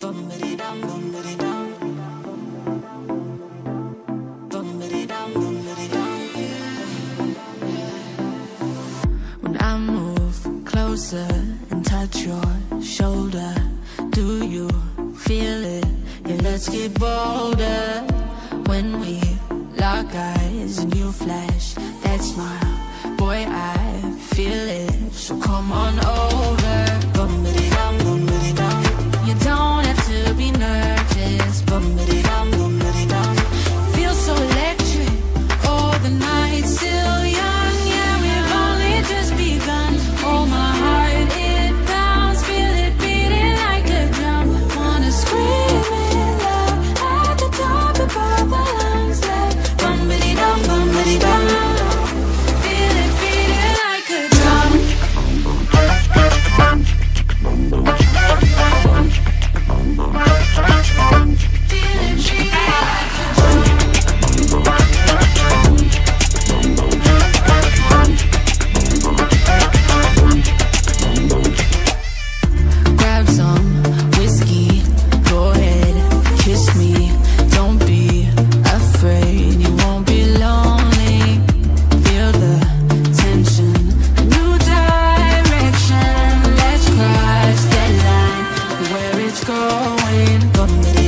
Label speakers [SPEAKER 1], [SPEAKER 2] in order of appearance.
[SPEAKER 1] When I move closer and touch your shoulder, do you feel it? Yeah, let's get bolder. When we lock eyes and you flash that smile, rain from the